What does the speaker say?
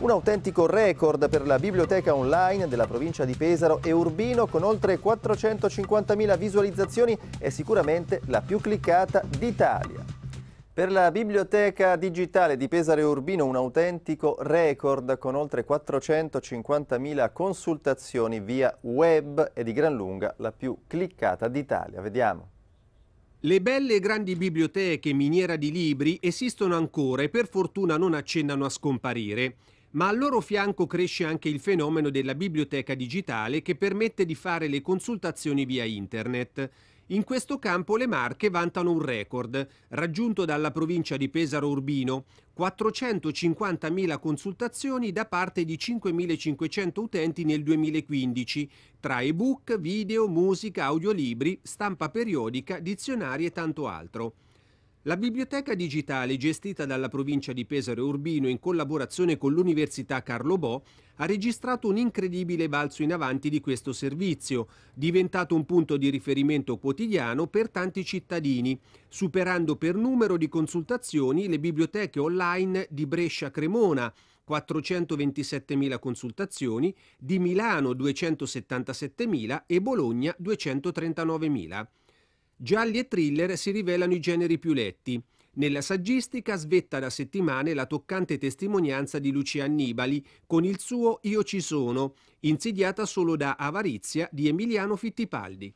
Un autentico record per la biblioteca online della provincia di Pesaro e Urbino con oltre 450.000 visualizzazioni è sicuramente la più cliccata d'Italia. Per la biblioteca digitale di Pesaro e Urbino un autentico record con oltre 450.000 consultazioni via web e di gran lunga la più cliccata d'Italia. Vediamo. Le belle e grandi biblioteche miniera di libri esistono ancora e per fortuna non accennano a scomparire ma al loro fianco cresce anche il fenomeno della biblioteca digitale che permette di fare le consultazioni via internet. In questo campo le Marche vantano un record, raggiunto dalla provincia di Pesaro Urbino, 450.000 consultazioni da parte di 5.500 utenti nel 2015, tra ebook, video, musica, audiolibri, stampa periodica, dizionari e tanto altro. La biblioteca digitale gestita dalla provincia di Pesaro e Urbino in collaborazione con l'Università Carlo Bo ha registrato un incredibile balzo in avanti di questo servizio, diventato un punto di riferimento quotidiano per tanti cittadini, superando per numero di consultazioni le biblioteche online di Brescia Cremona, 427.000 consultazioni, di Milano 277.000 e Bologna 239.000. Gialli e thriller si rivelano i generi più letti. Nella saggistica svetta da settimane la toccante testimonianza di Lucia Annibali con il suo Io ci sono, insidiata solo da Avarizia di Emiliano Fittipaldi.